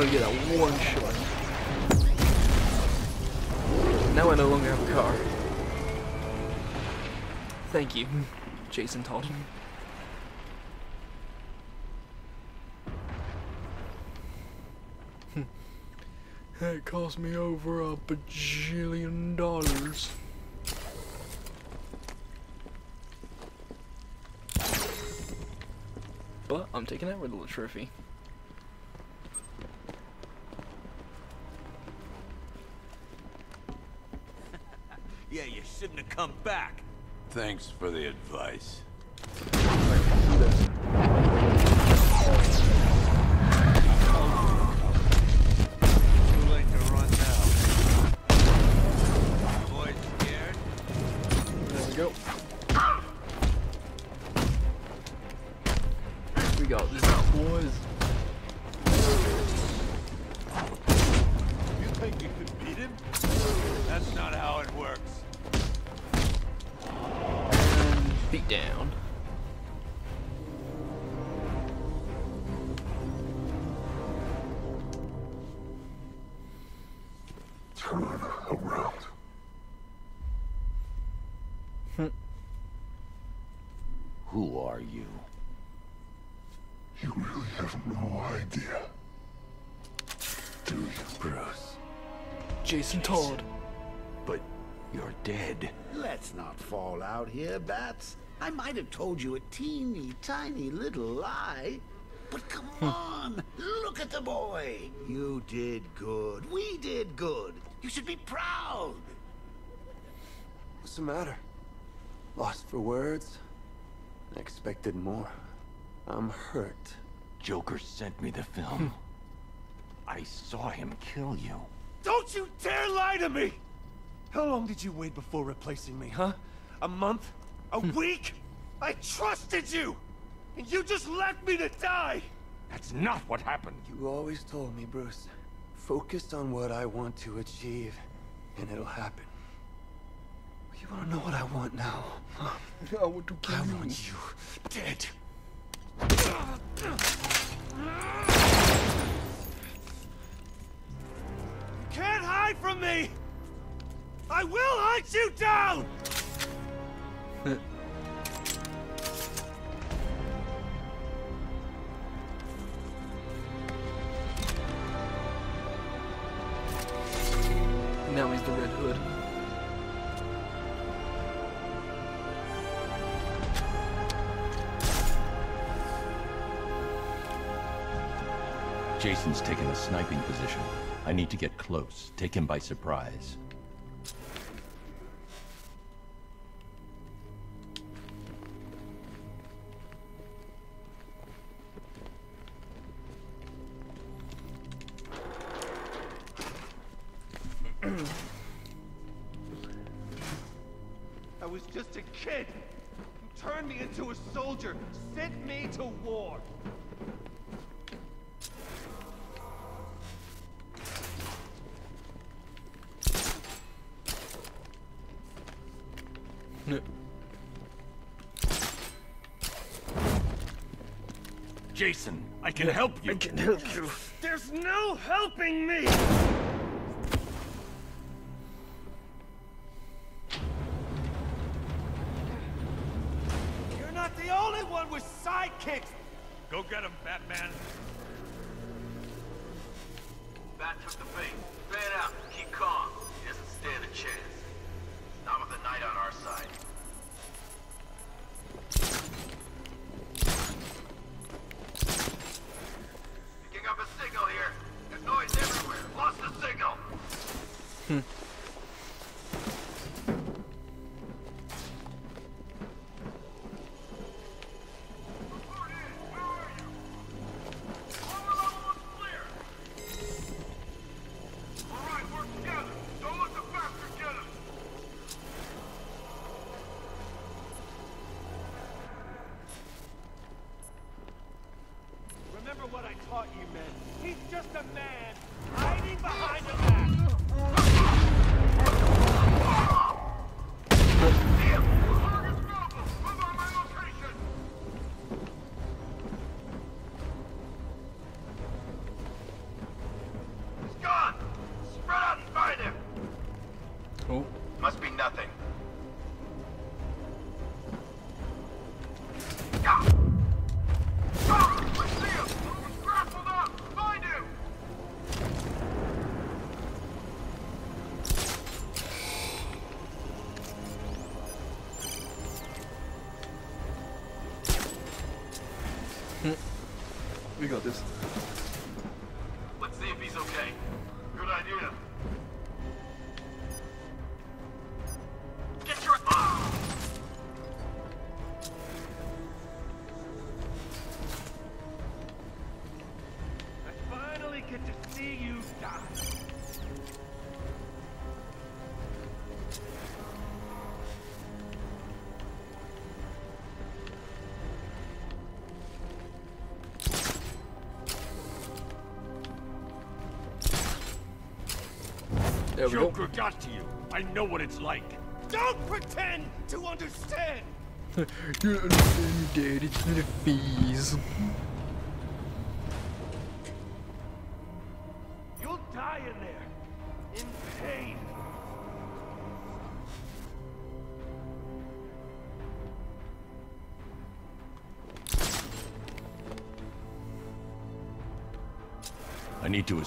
want to get that one shot. Now I no longer have a car. Thank you, Jason Todd. That hmm. cost me over a bajillion dollars. But I'm taking that with a little trophy. Thanks for the advice. Jason Todd. But you're dead. Let's not fall out here, Bats. I might have told you a teeny tiny little lie. But come hmm. on, look at the boy. You did good. We did good. You should be proud. What's the matter? Lost for words? I expected more. I'm hurt. Joker sent me the film. Hmm. I saw him kill you. Don't you dare lie to me! How long did you wait before replacing me, huh? A month? A hmm. week? I trusted you! And you just left me to die! That's not what happened. You always told me, Bruce. Focus on what I want to achieve, and it'll happen. You wanna know what I want now? Huh? (laughs) I want to kill I you. want you dead. (laughs) can't hide from me! I will hunt you down! (laughs) Now he's the Red Hood. Jason's taken a sniping position. I need to get close, take him by surprise. Just a There we go. Joker got to you. I know what it's like. Don't pretend to understand. (laughs) You don't understand Dad. It's not a phase.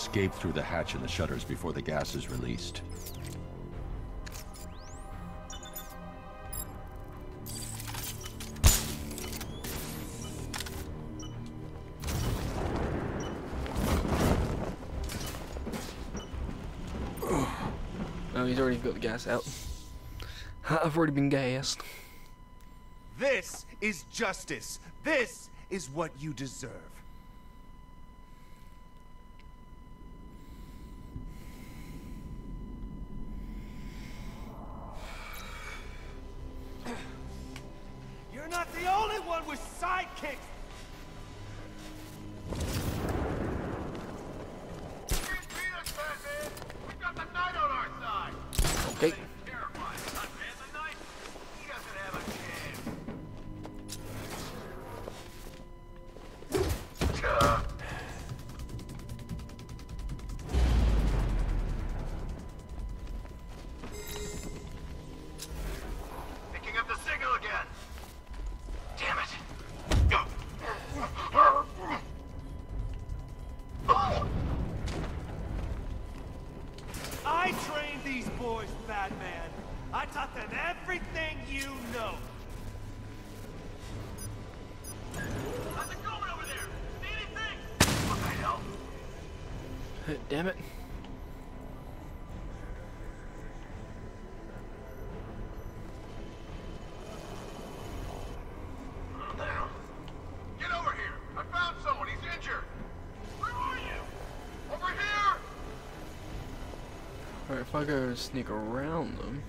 Escape through the hatch in the shutters before the gas is released. Oh, he's already got the gas out. I've already been gassed. This is justice. This is what you deserve. I trained these boys, Batman. I taught them everything you know. How's it going over there? See anything? What the hell? Damn it. What the hell? Get over here. I found someone. He's injured. Where are you? Over here. Alright, if I go sneak around them.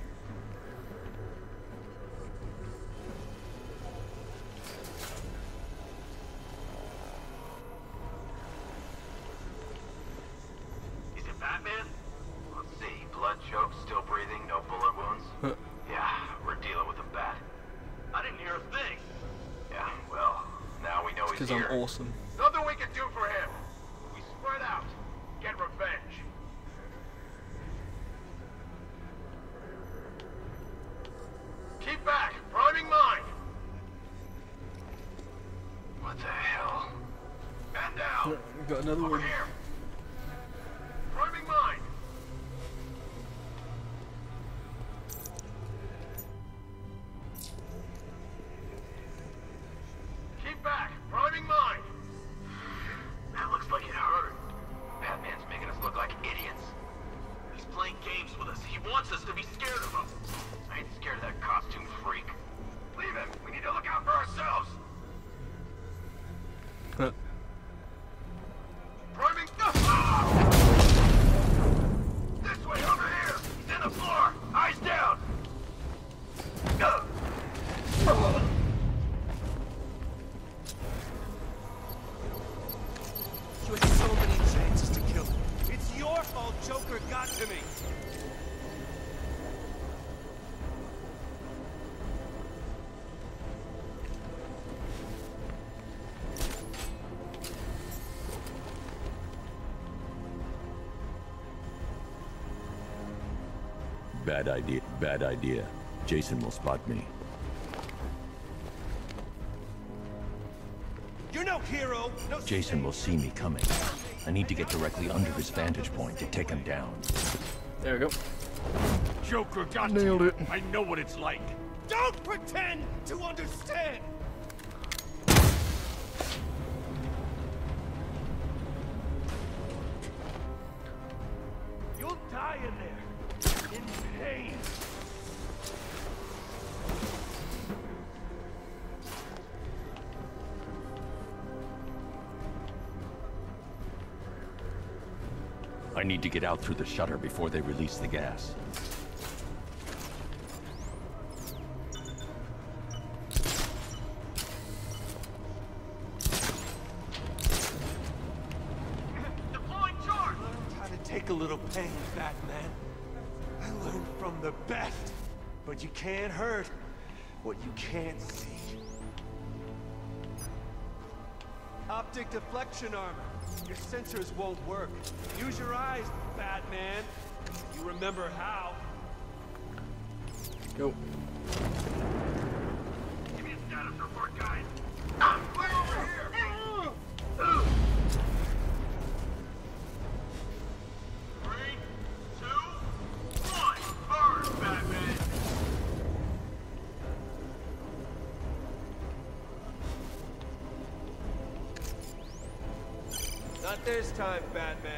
Bad idea. Bad idea. Jason will spot me. You're no hero. No Jason will see me coming. I need to get directly under his vantage point to take him down. There we go. Joker got Nailed it. I know what it's like. Don't pretend to understand. To get out through the shutter before they release the gas. Deploying charge. Learned how to take a little pain, Batman. I learned from the best. But you can't hurt what you can't see. Optic deflection armor. Your sensors won't work. Use your eyes, Batman. You remember how. Go. Time, Batman.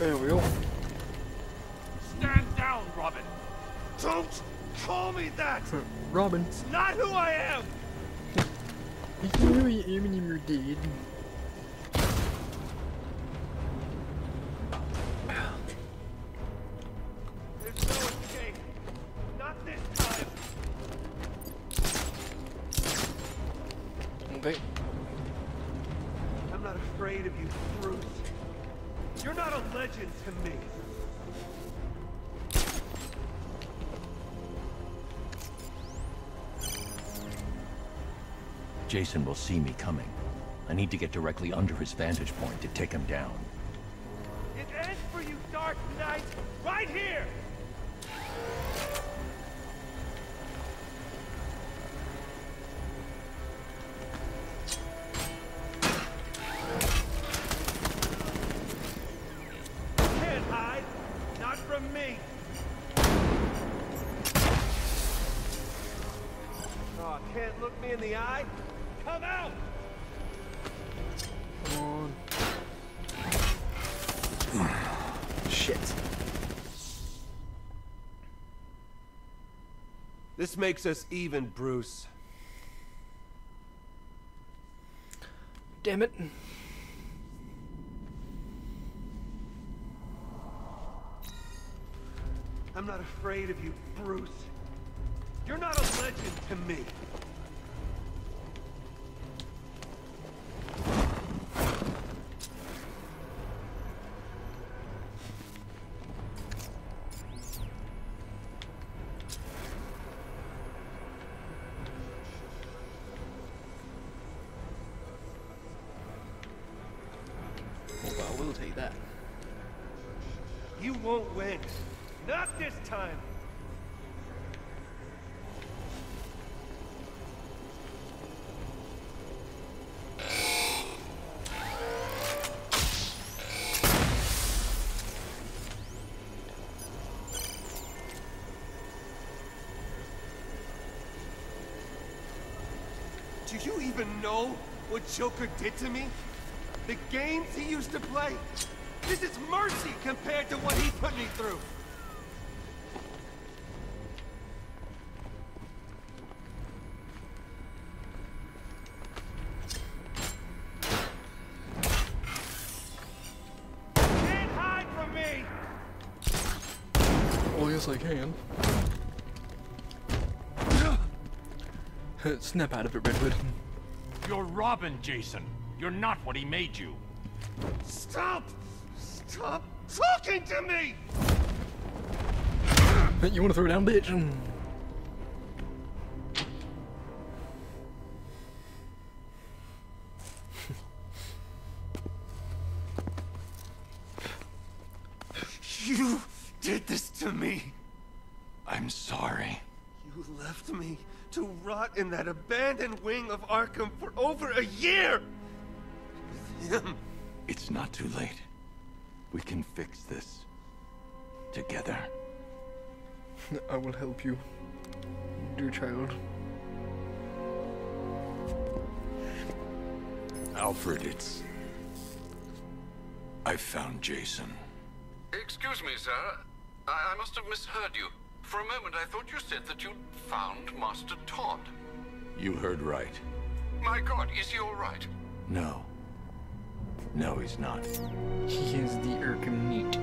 There we go. Stand down, Robin. Don't call me that. (laughs) Robin. It's not who I am. (laughs) You know you even in your deed. Jason will see me coming. I need to get directly under his vantage point to take him down. It ends for you, Dark Knight, right here. Makes us even, Bruce. Damn it. I'm not afraid of you, Bruce. You're not a legend to me. Do you even know what Joker did to me? The games he used to play? This is mercy compared to what he put me through. Snap out of it, Red Hood. You're Robin, Jason. You're not what he made you. Stop! Stop talking to me! you want to throw down, bitch? In that abandoned wing of Arkham for over a year. With him. It's not too late. We can fix this. Together. I will help you, dear child. Alfred, it's... I found Jason. Excuse me, sir. I, I must have misheard you. For a moment, I thought you said that you'd found Master Todd. You heard right. My god, is he all right? No. No, he's not. He is the Arkham Knight.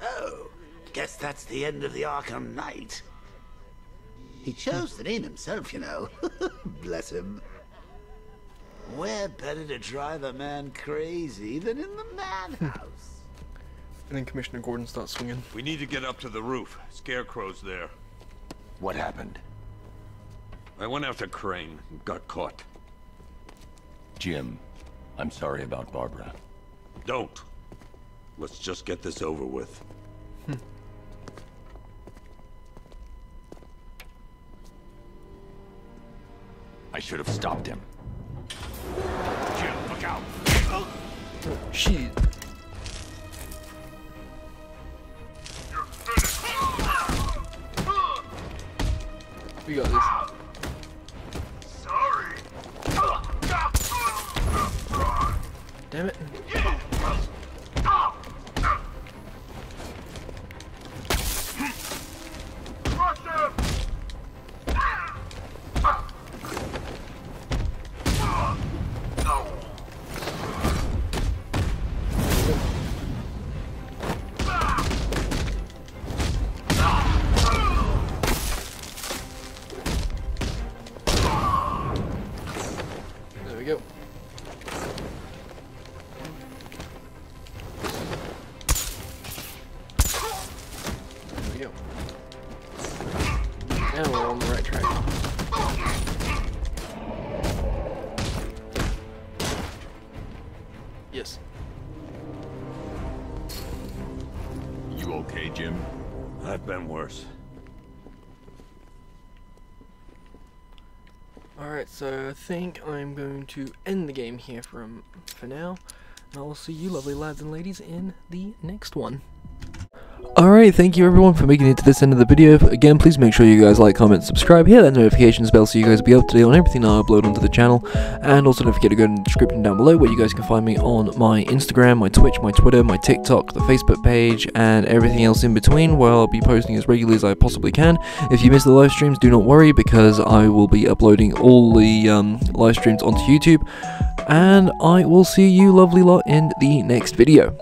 Oh, guess that's the end of the Arkham Knight. He chose the name himself, you know. (laughs) Bless him. Where better to drive a man crazy than in the madhouse? (laughs) And then Commissioner Gordon starts swinging. We need to get up to the roof. Scarecrow's there. What happened? I went after Crane and got caught. Jim, I'm sorry about Barbara. Don't. Let's just get this over with. Hmm. I should have stopped him. Look out! Shit. We got this. Sorry. Damn it. So I think I'm going to end the game here from for now. And I'll see you lovely lads and ladies in the next one. Alright, thank you everyone for making it to this end of the video. Again, please make sure you guys like, comment, subscribe, hit that notifications bell so you guys will be up to date on everything I upload onto the channel. And also don't forget to go in the description down below where you guys can find me on my Instagram, my Twitch, my Twitter, my TikTok, the Facebook page, and everything else in between where I'll be posting as regularly as I possibly can. If you miss the live streams, do not worry because I will be uploading all the um, live streams onto YouTube. And I will see you lovely lot in the next video.